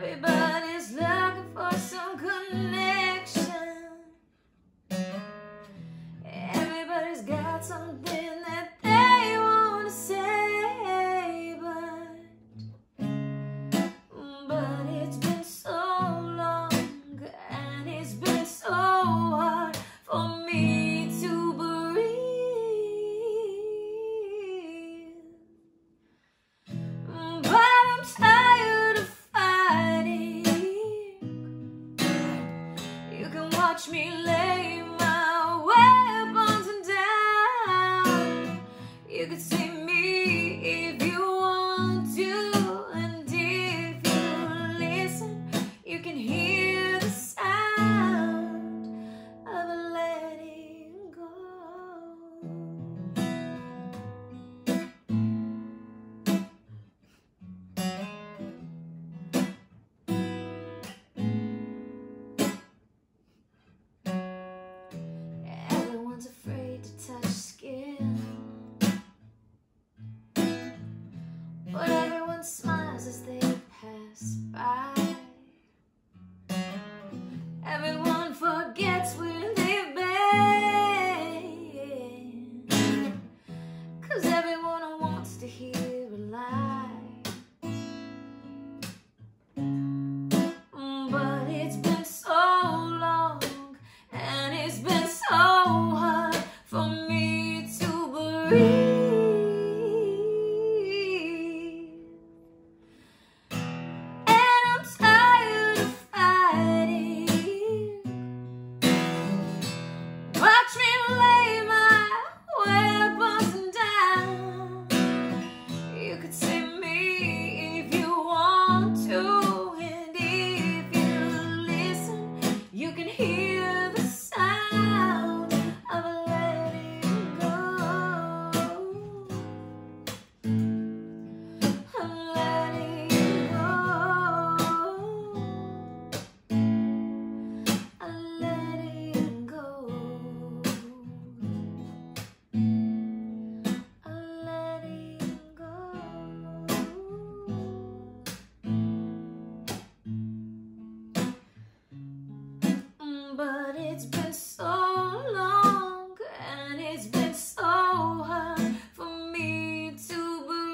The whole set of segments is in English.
Everybody's looking for some connection. Everybody's got something. Watch me as they pass by. Everyone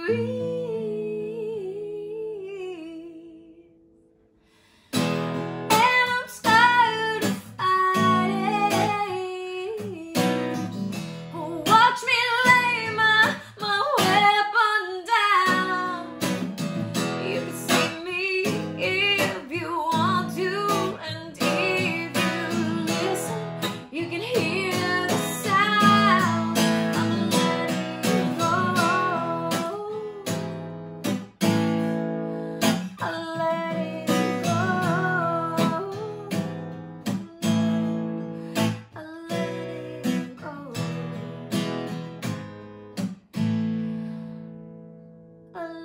free. Oh.